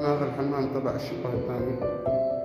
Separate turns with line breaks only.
هذا الحمام تبع الشقة الثانية